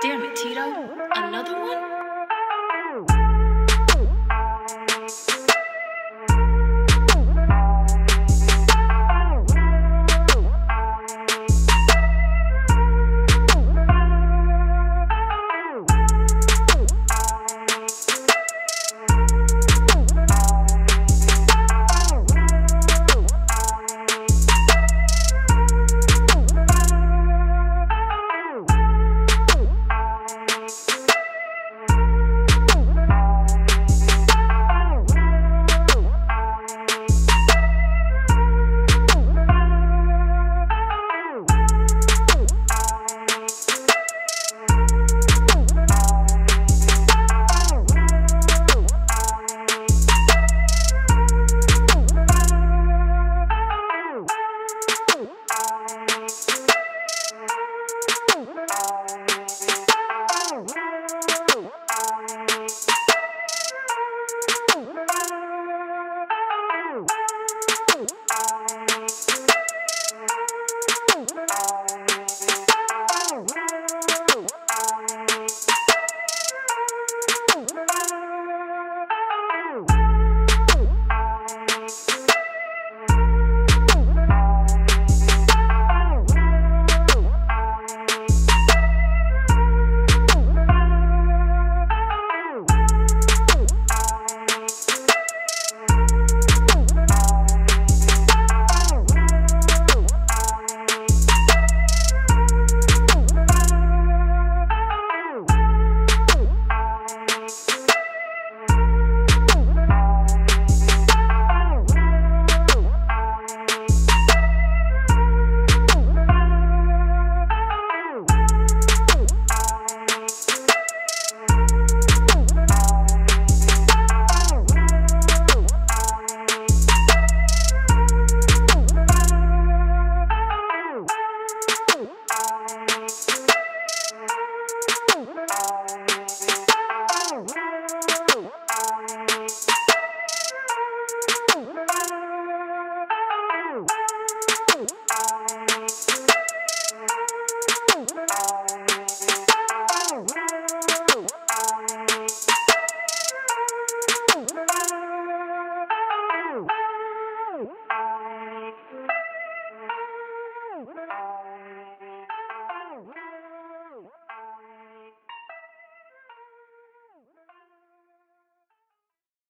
Damn it, Tito. Another one?